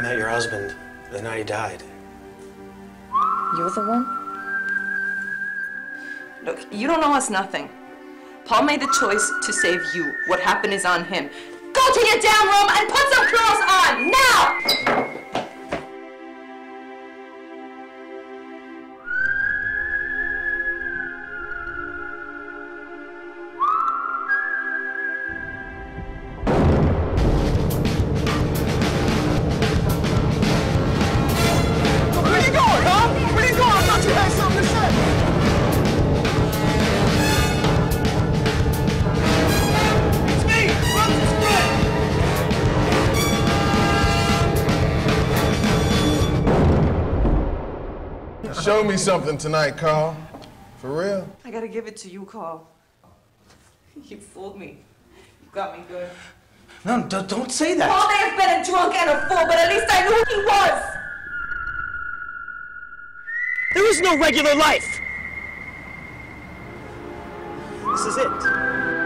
met your husband the night he died. You're the one? Look, you don't know us nothing. Paul made the choice to save you. What happened is on him. Go to your damn room and put some clothes on Show me something tonight, Carl. For real? I gotta give it to you, Carl. You fooled me. You got me good. No, don't, don't say that. Paul may have been a drunk and a fool, but at least I knew who he was! There is no regular life. This is it.